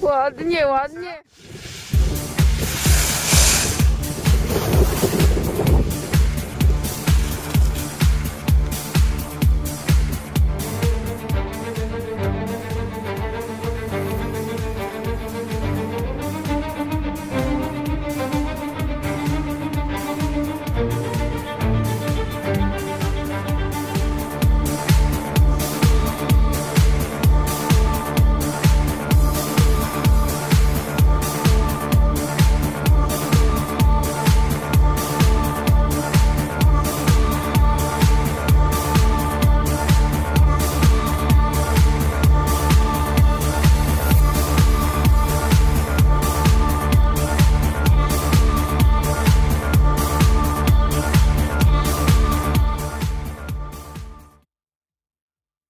ładnie, ładnie.